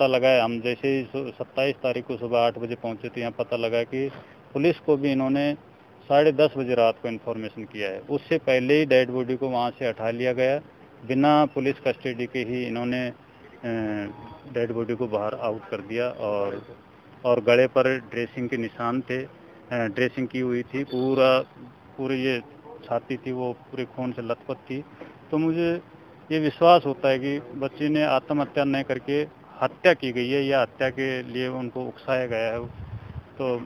पता लगा है हम जैसे ही सत्ताईस तारीख को सुबह आठ बजे पहुँचे थे यहाँ पता लगा कि पुलिस को भी इन्होंने साढ़े दस बजे रात को इन्फॉर्मेशन किया है। उससे पहले ही डेड बॉडी को वहाँ से हटा लिया गया। बिना पुलिस कस्टडी के ही इन्होंने डेड बॉडी को बाहर आउट कर दिया और और गले पर ड्रेसिंग के निशान थे। ड्रेसिंग की हुई थी। पूरा, पूरी ये छाती थी, वो पूरे खून से लथपथ थी। तो मुझे ये विश्वास होता है कि बच्चे ने आत्महत्या न करके हत्या की गई है या हत्या के लिए उनको उकसाया गया है। तो